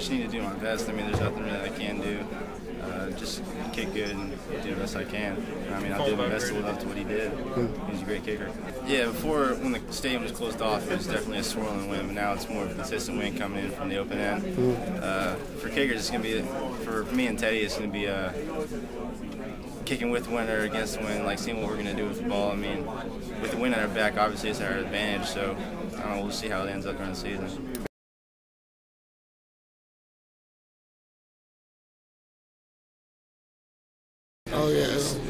just need to do my best. I mean, there's nothing really I can do. Uh, just kick good and do the best I can. And, I mean, I did my best to live up to what he did. He's a great kicker. Yeah, before when the stadium was closed off, it was definitely a swirling wind, but now it's more of a consistent wind coming in from the open end. Uh, for kickers, it's going to be, for me and Teddy, it's going to be uh, kicking with wind or against the wind, like seeing what we're going to do with the ball. I mean, with the wind at our back, obviously it's our advantage, so I don't know, we'll see how it ends up during the season.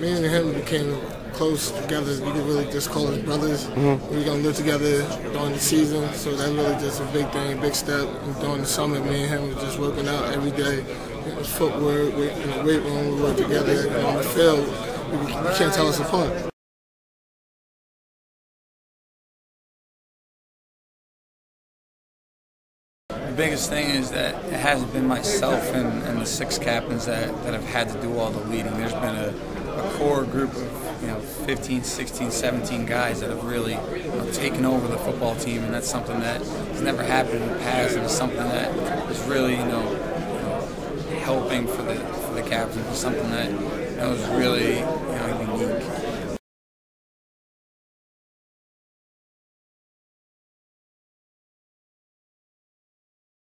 Me and him became close together. We could really just call us brothers. Mm-hmm. We're gonna live together during the season, so that really just a big thing, big step. And during the summer, me and him were just working out every day. It was footwork, we, in the weight room, we work together. And on the field, we, you can't tell us apart. The biggest thing is that it hasn't been myself and, and the six captains that, that have had to do all the leading. There's been a, a core group of you know 15, 16, 17 guys that have really you know, taken over the football team, and that's something that has never happened in the past, and it's something that is really you know, you know helping for the for the captains. It's something that you know, is really you know unique.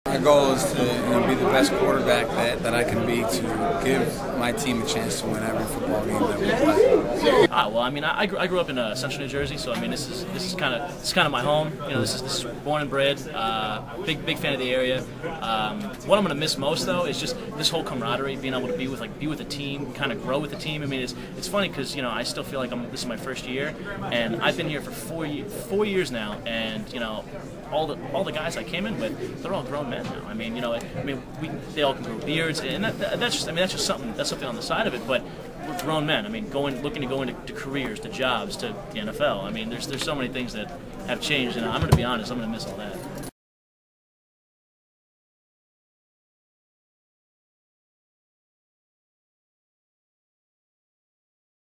My goal is to you know, be the best quarterback that, that I can be to give my team a chance to win every football game that we play. Ah, well, I mean, I, I grew, up in uh, Central New Jersey, so I mean, this is this is kind of this is kind of my home. You know, this is this is born and bred. Uh, big big fan of the area. Um, what I'm gonna miss most though is just this whole camaraderie, being able to be with like be with a team, kind of grow with the team. I mean, it's it's funny because you know I still feel like I'm this is my first year, and I've been here for four four years now, and you know. All the all the guys I came in with, they're all grown men now. I mean, you know, I mean, we, they all can grow beards, and that, that, that's just I mean that's just something something on the side of it. But we're grown men. I mean, going looking to go into to careers, to jobs, to the NFL. I mean, there's there's so many things that have changed, and I'm going to be honest, I'm going to miss all that.